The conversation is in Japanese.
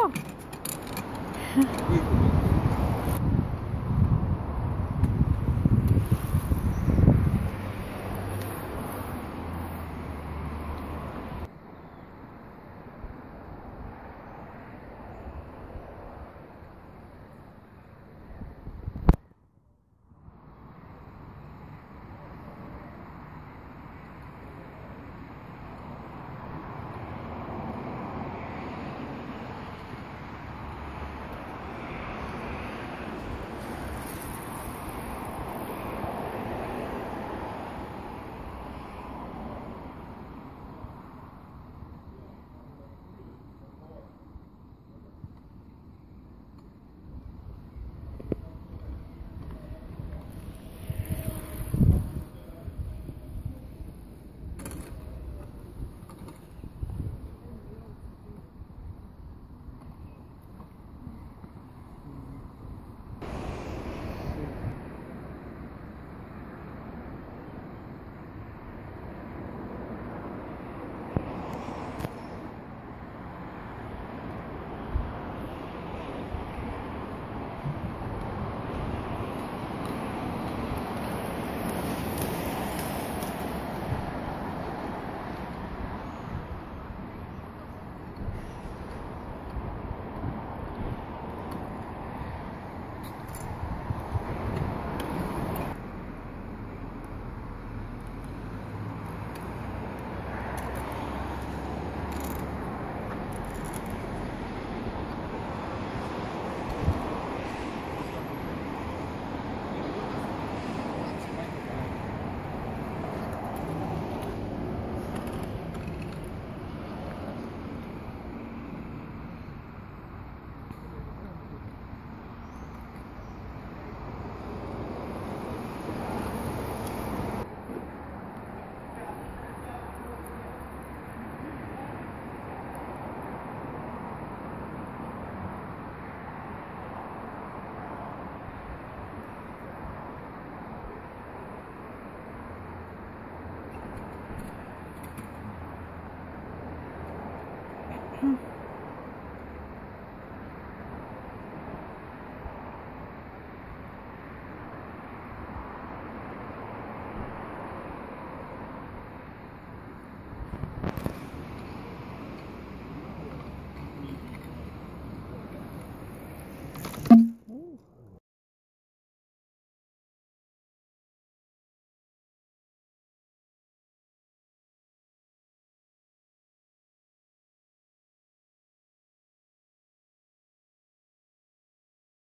Thank you. 嗯。